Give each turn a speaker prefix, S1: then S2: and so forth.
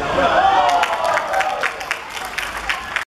S1: แล้วแบบ